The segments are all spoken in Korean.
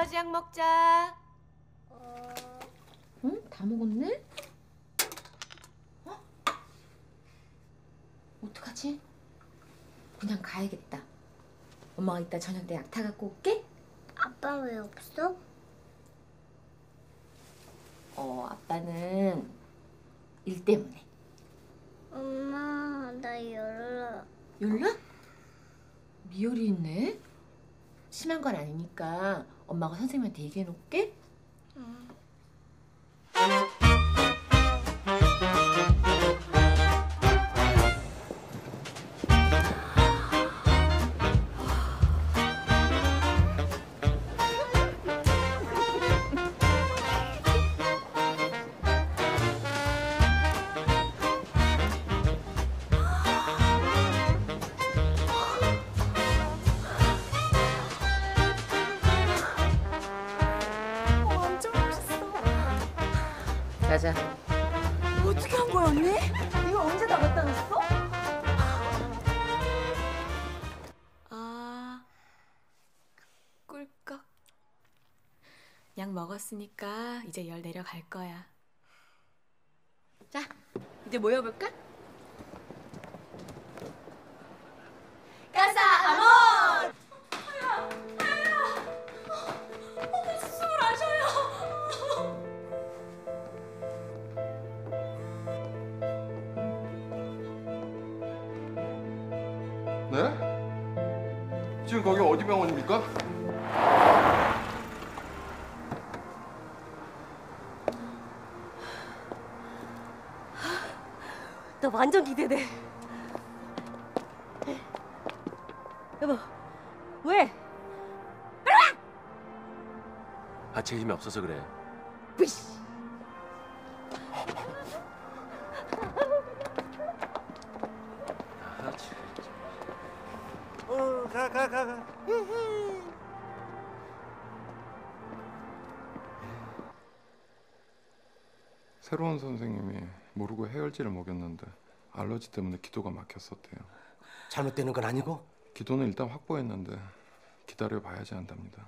알러지 약 먹자. 응? 다 먹었네? 어? 어떡하지? 그냥 가야겠다. 엄마가 이따 저녁 때 약 타갖고 올게. 아빠 왜 없어? 어, 아빠는 일 때문에. 엄마 나 열어. 연락? 미열이 있네? 심한 건 아니니까 엄마가 선생님한테 얘기해 놓을게. 완 가자. 어떻게 한 거야 언니? 이거 언제 다 갖다 놨어? 아, 꿀꺽. 약 먹었으니까 이제 열 내려갈 거야. 자, 이제 모여볼까? 네? 지금 거기 어디 병원입니까? 나 완전 기대돼. 여보, 왜? 하체 힘이 없어서 그래. 으이씨. 새로운 선생님이 모르고 해열제를 먹였는데 알러지 때문에 기도가 막혔었대요. 잘못되는 건 아니고 기도는 일단 확보했는데 기다려 봐야지 한답니다.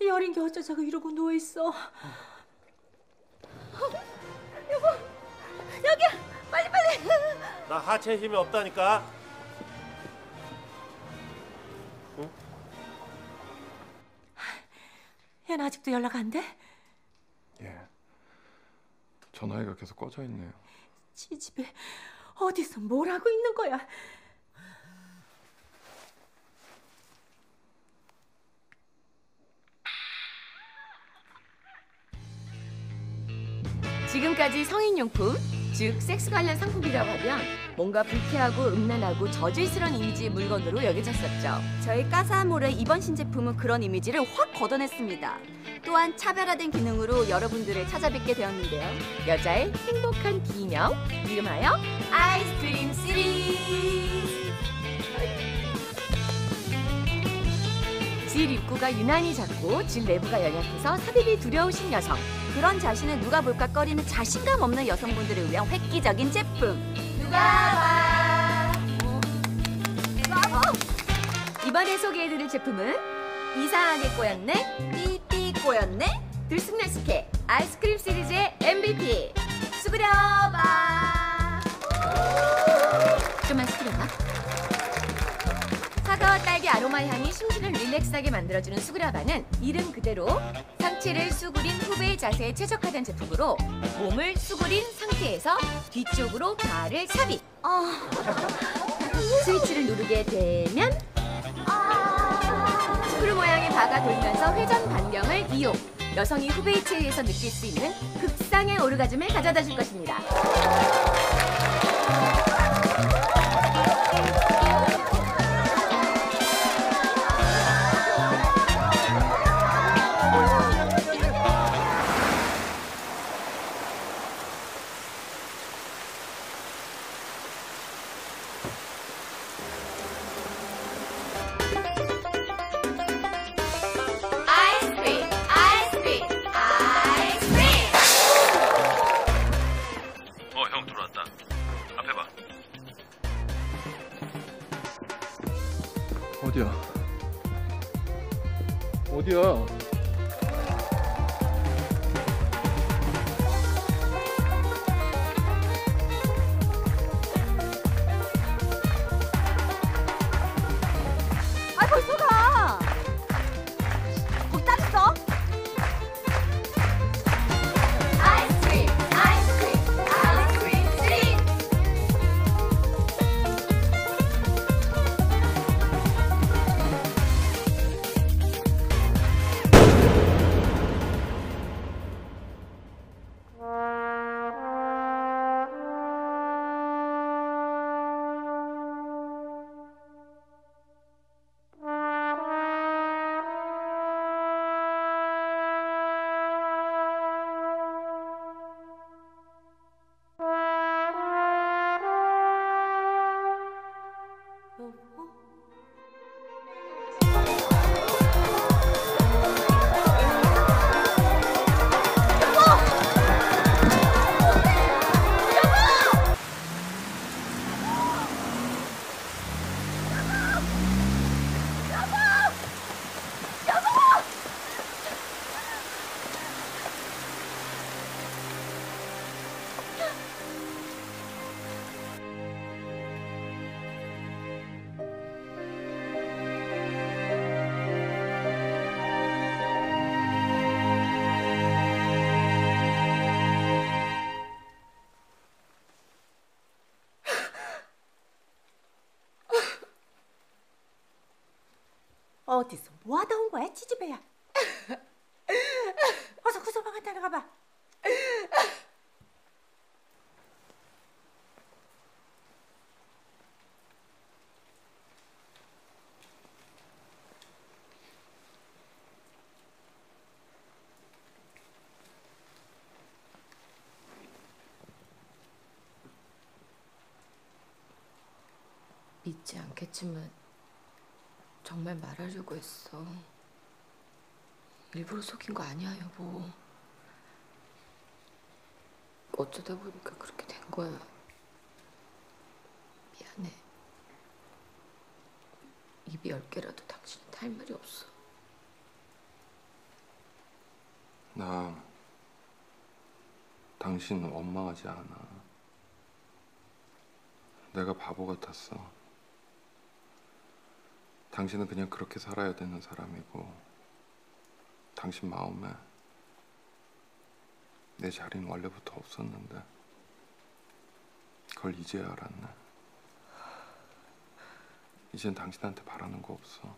이 어린 게 어쩌자고 이러고 누워 있어. 나 하체 힘이 없다니까. 얘는 아직도 연락 안 돼? 예. 전화기가 계속 꺼져 있네요. 지 집에 어디서 뭘 하고 있는 거야? 지금까지 성인용품, 즉 섹스 관련 상품이라고 하면 뭔가 불쾌하고 음란하고 저질스러운 이미지의 물건으로 여겨졌었죠. 저희 까사몰의 이번 신제품은 그런 이미지를 확 걷어냈습니다. 또한 차별화된 기능으로 여러분들을 찾아뵙게 되었는데요. 여자의 행복한 기념, 이름하여 아이스크림 시리즈. 질 입구가 유난히 작고 질 내부가 연약해서 삽입이 두려우신 여성. 그런 자신을 누가 볼까 꺼리는 자신감 없는 여성분들을 위한 획기적인 제품. 누가 봐. 이번에 소개해드릴 제품은 이상하게 꼬였네, 삐삐 꼬였네, 들쑥날쑥해 아이스크림 시리즈의 MVP 수그려봐. 좀만 수그려봐. 사과와 딸기 아로마 향이 심신을 릴렉스하게 만들어주는 수그라바는 이름 그대로 상체를 수그린 후배의 자세에 최적화된 제품으로 몸을 수그린 상태에서 뒤쪽으로 발을 삽입. 아, 스위치를 누르게 되면 스크류 모양의 바가 돌면서 회전 반경을 이용. 여성이 후배의 체위에서 느낄 수 있는 극상의 오르가즘을 가져다 줄 것입니다. 어디야? 어디서 뭐 하다 온 거야, 치즈배야? 어서 구서방 한테 나가봐. 믿지 않겠지만 정말 말하려고 했어. 일부러 속인 거 아니야, 여보. 어쩌다 보니까 그렇게 된 거야. 미안해. 입이 열 개라도 당신한테 할 말이 없어. 나 당신 원망하지 않아. 내가 바보 같았어. 당신은 그냥 그렇게 살아야 되는 사람이고 당신 마음에 내 자리는 원래부터 없었는데 그걸 이제야 알았네. 이젠 당신한테 바라는 거 없어.